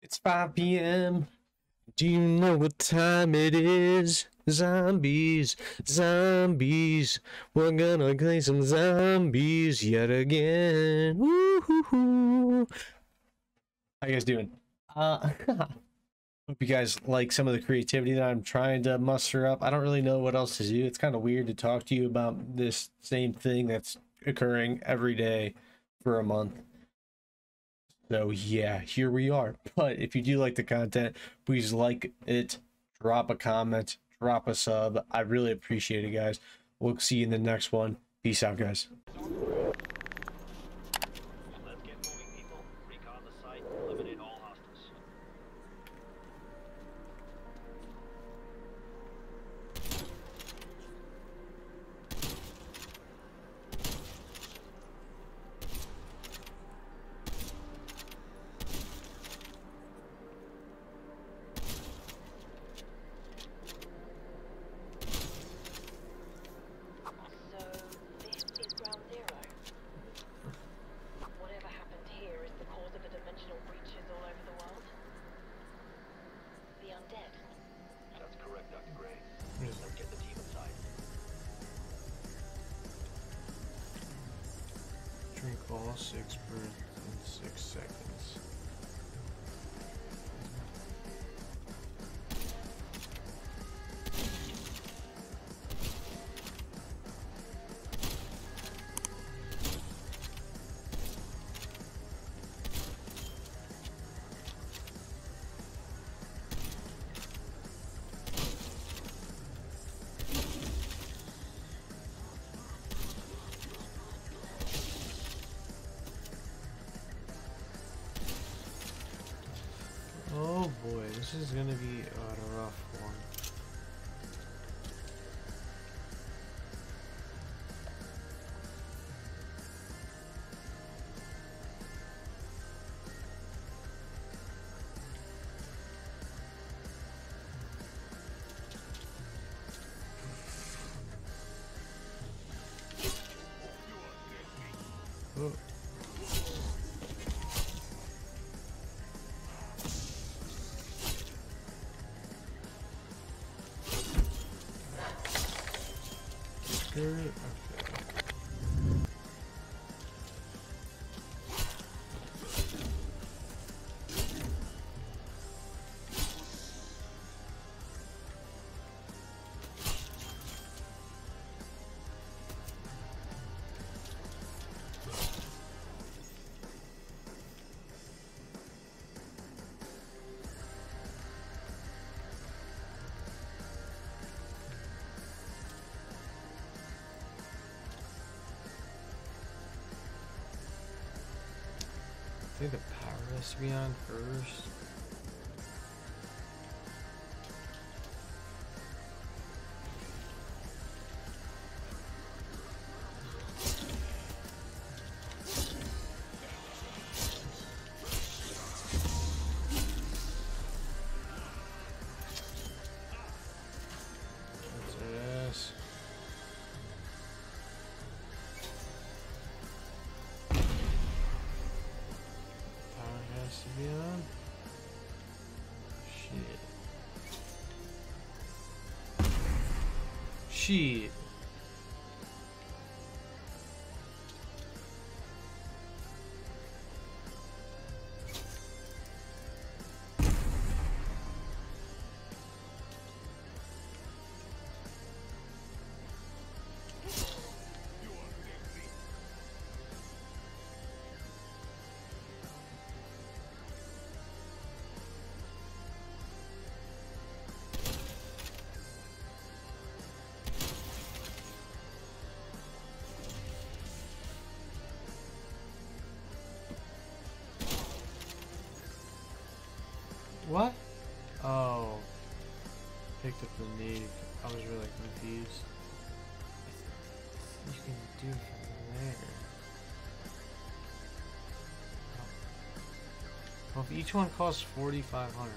It's 5 p.m. Do you know what time it is? Zombies, zombies. We're gonna play some zombies yet again. Woo-hoo-hoo. How you guys doing? Uh, hope you guys like some of the creativity that I'm trying to muster up. I don't really know what else to do. It's kind of weird to talk to you about this same thing that's occurring every day for a month. So yeah, here we are. But if you do like the content, please like it, drop a comment, drop a sub. I really appreciate it, guys. We'll see you in the next one. Peace out, guys. Six birds in six seconds. Is gonna be Good. Think the power has to be on first. Shit. What? Oh. Picked up the nade. I was really confused. You can do from there. Oh. Well, if each one costs 4500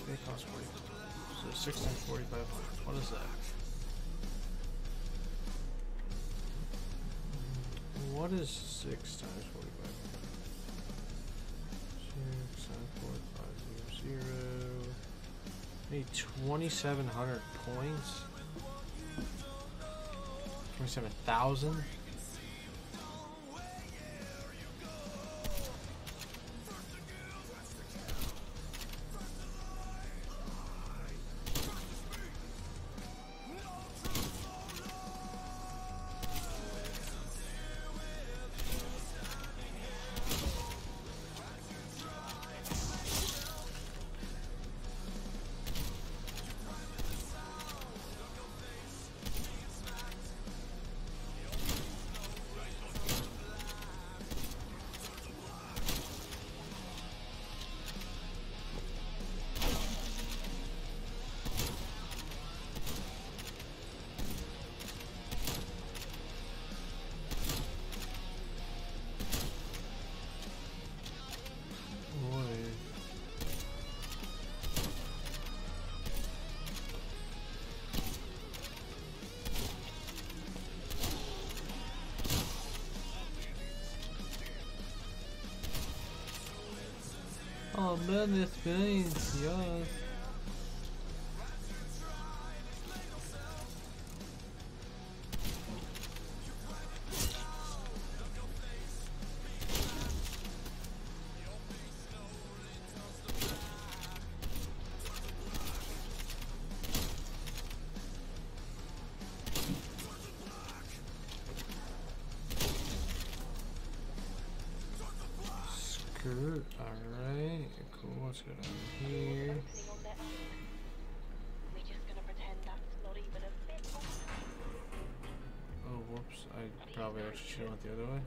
much they cost 40 So 6 times 4500. What is that? What is 6 times 4500? 6 times 4500. Need 2700 points? 27,000? Oh man, it's veins, yes. Skirt, alright, what's going on here? Oh, whoops, I probably actually should have went the other way.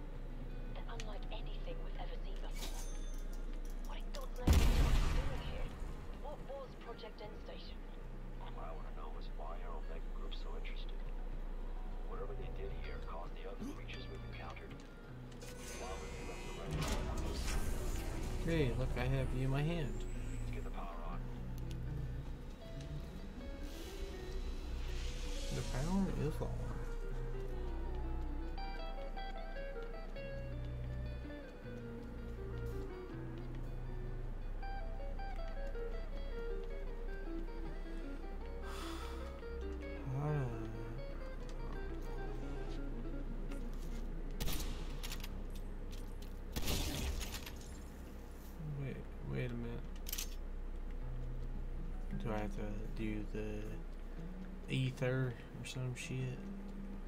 Have you in my hand. Get the power on. The power is on. Have to do the ether or some shit?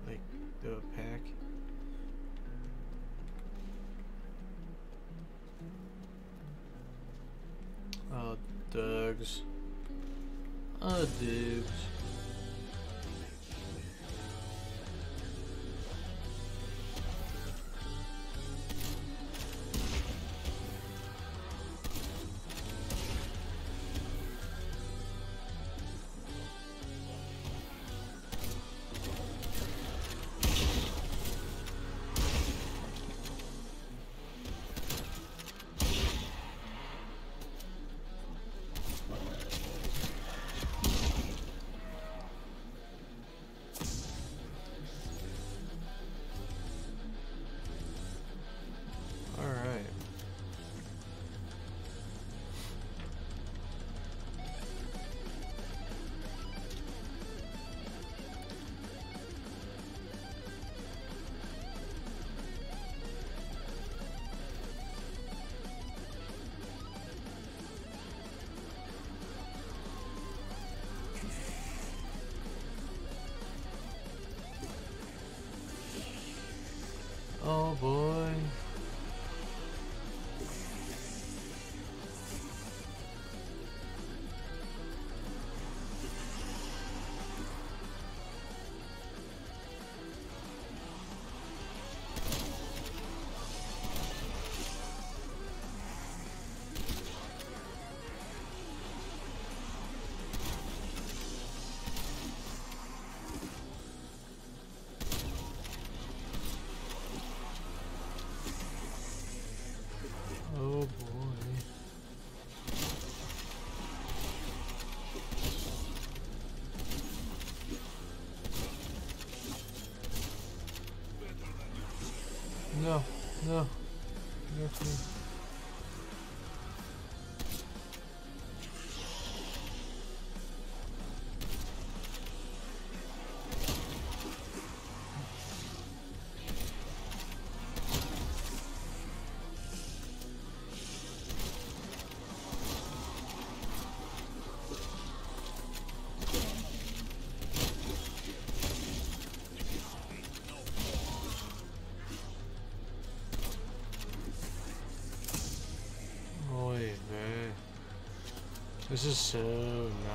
Like the pack? Oh, Doug's. vou no, no, no. This is so not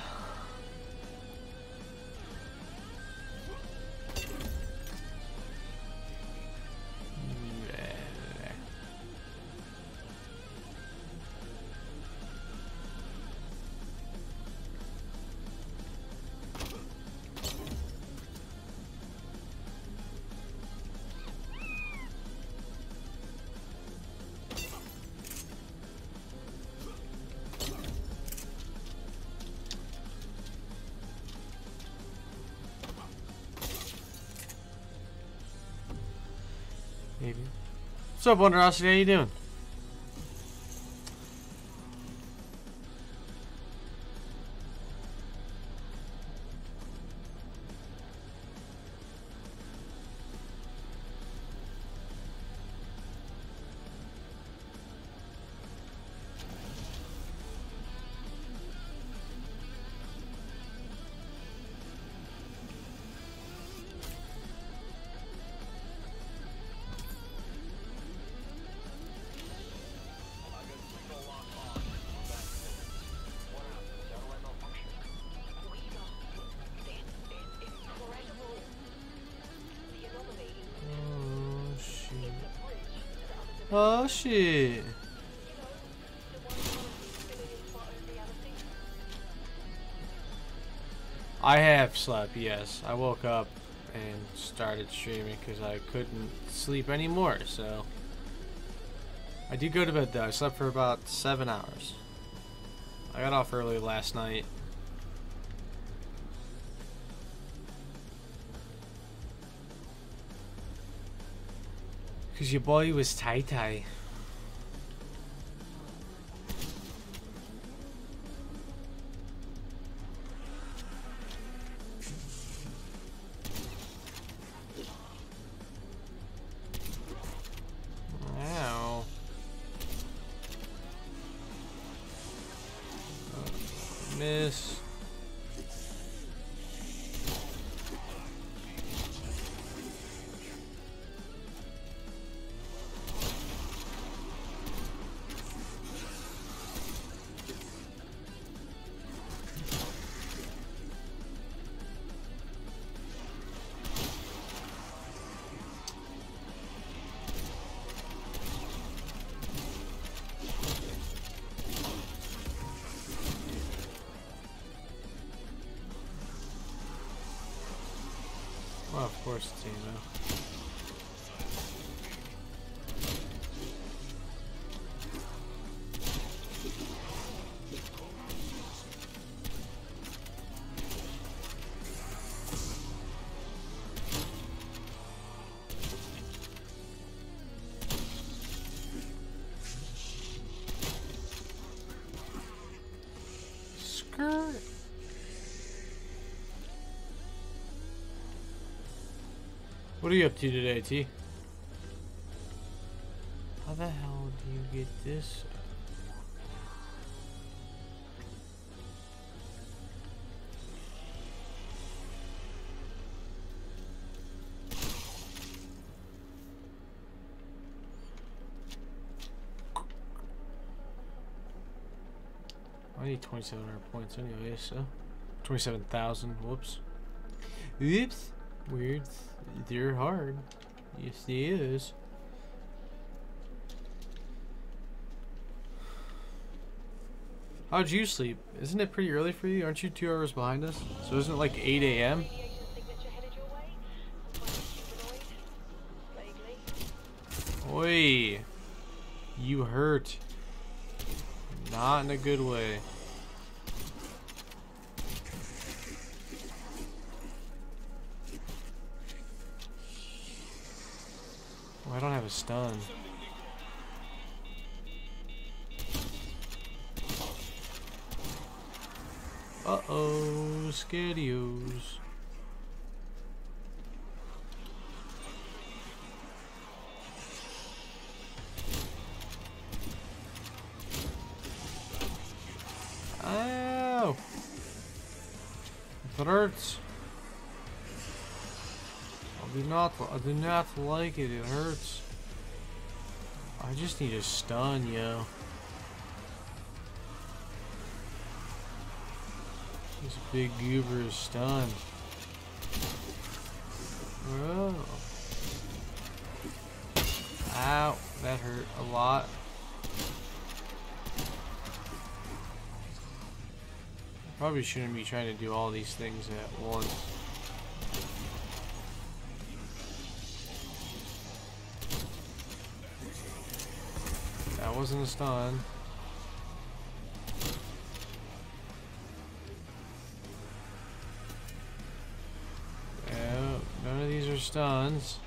What's up, Wonderosity? How you doing? Reality. I have slept, yes. I woke up and started streaming because I couldn't sleep anymore, so. I did go to bed though. I slept for about seven hours. I got off early last night. Because your boy was tie Well, of course What are you up to today, T? How the hell do you get this? I need 2,700 points anyway, so. 27,000, whoops. Oops weird. They're hard. Yes, they is. How'd you sleep? Isn't it pretty early for you? Aren't you two hours behind us? So isn't it like 8 a.m.? Oi! You hurt. Not in a good way. Don't have a stun. Uh-oh, Skadios. Not, I do not like it, it hurts. I just need a stun, yo. This big goober is stunned. Whoa. Ow, that hurt a lot. Probably shouldn't be trying to do all these things at once. That wasn't a stun. No, none of these are stuns.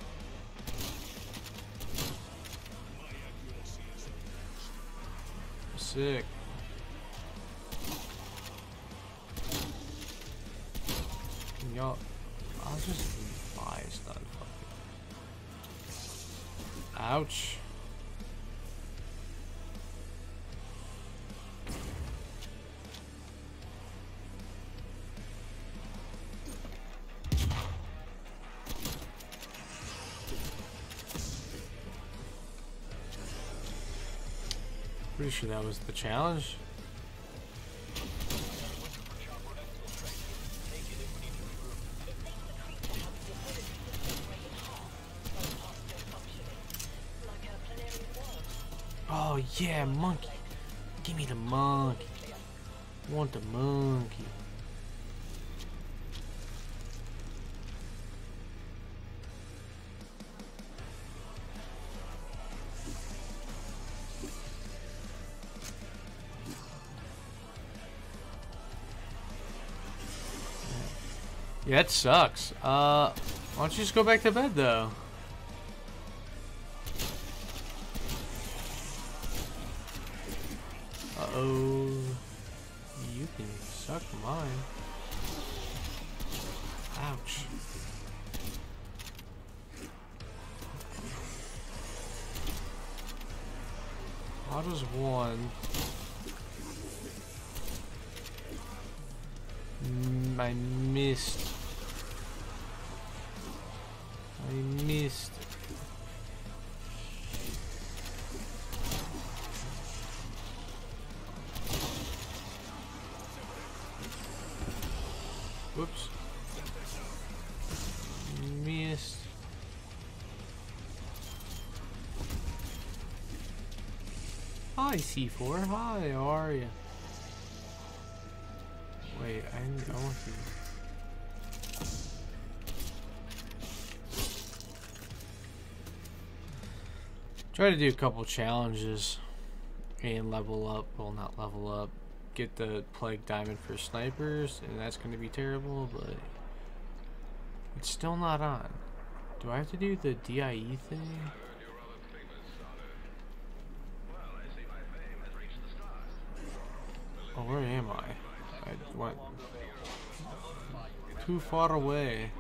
Sick. Y'all... I'll just buy a stun. Ouch. That was the challenge. Oh yeah, monkey. Give me the monkey. I want the monkey. That sucks. Uh, why don't you just go back to bed though? I missed. Whoops. Missed. Hi, C4. Hi, how are you? Wait, I, I want you. Try to do a couple challenges and level up. Well, not level up. Get the Plague Diamond for snipers, and that's going to be terrible, but it's still not on. Do I have to do the DIE thing? Oh, where am I? I went too far away.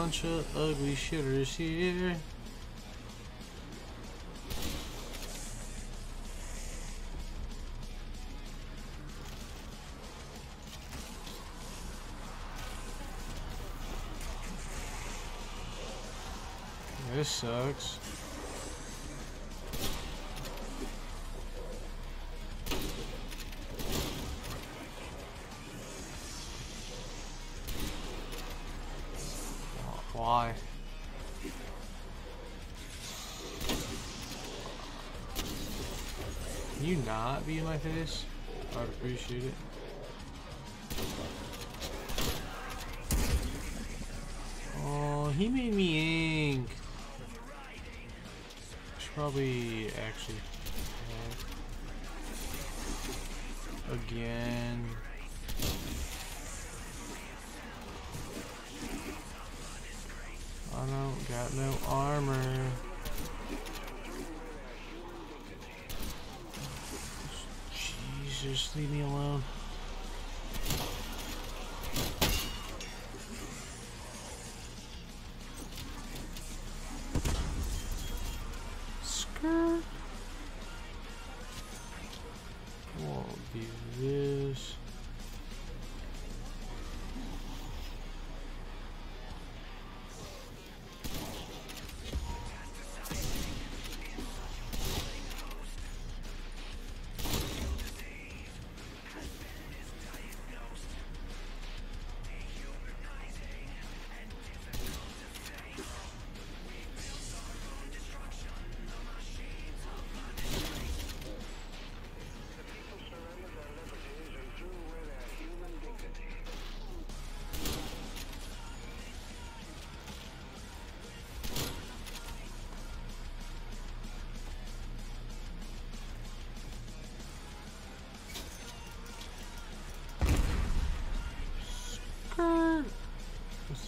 Bunch of ugly shitters here. This sucks. Be my face? I'd appreciate it. Oh, he made me ink. Should probably actually. uh, Again. I don't got no armor. Jesus, leave me alone.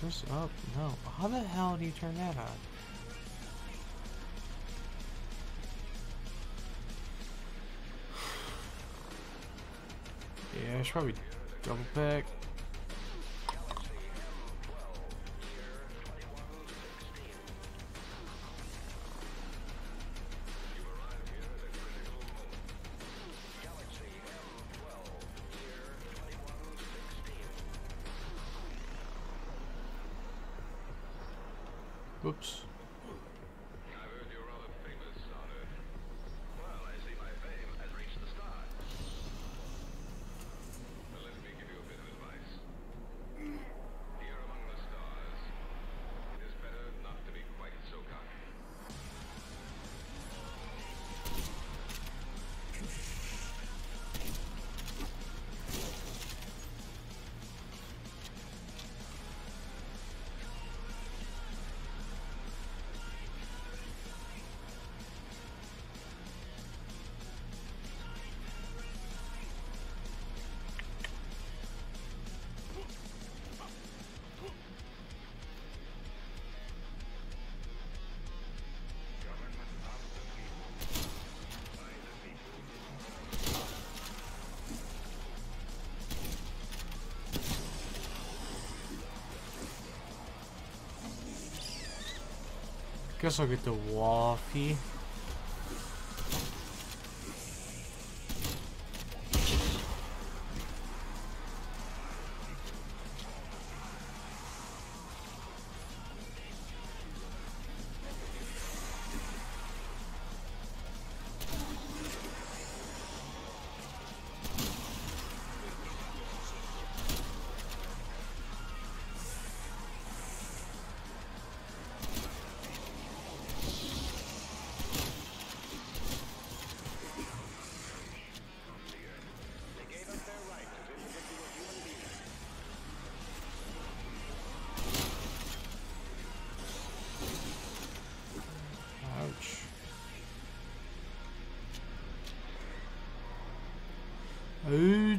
This up? No. How the hell do you turn that on? Yeah, I should probably double pack. Whoops. Guess I'll get the Waffy.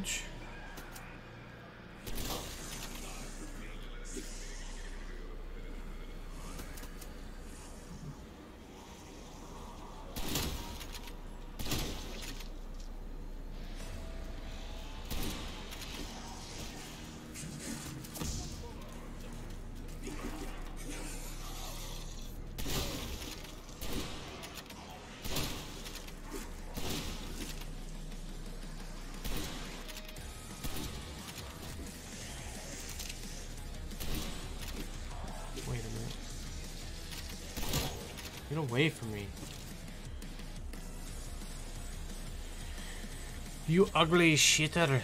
Ouch. Get away from me. You ugly shitter.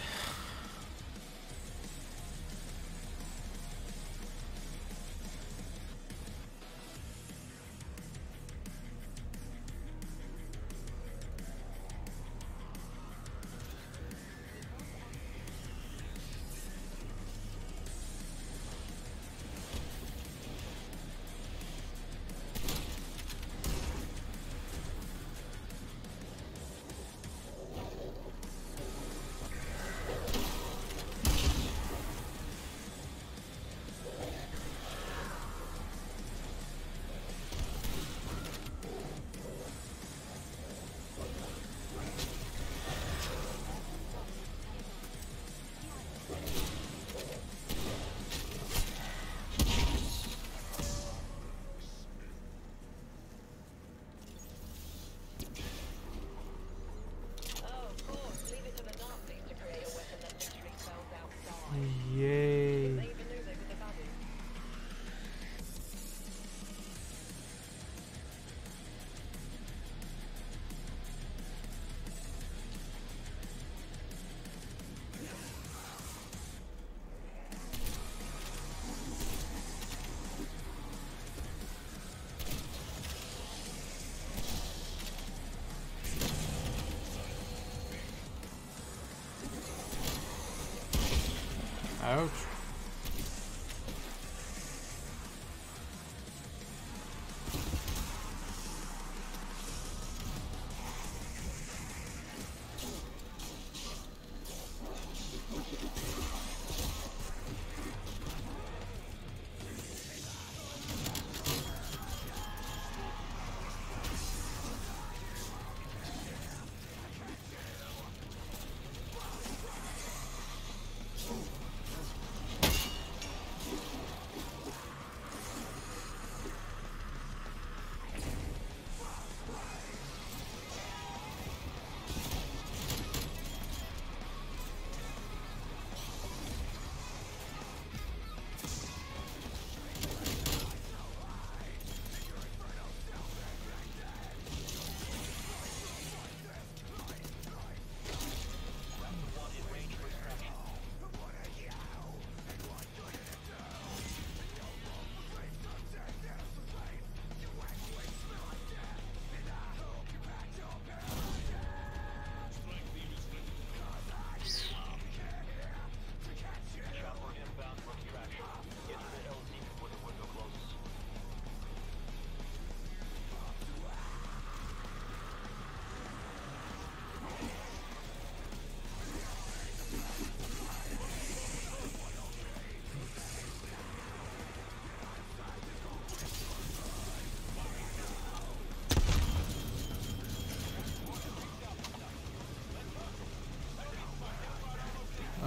Ouch.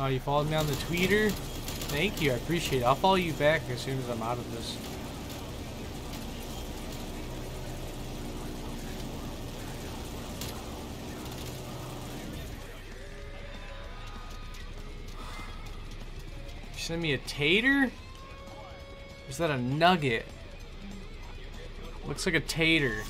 Oh, you followed me on the tweeter? Thank you, I appreciate it. I'll follow you back as soon as I'm out of this. Send me a tater? Is that a nugget? Looks like a tater.